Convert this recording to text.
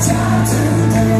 time to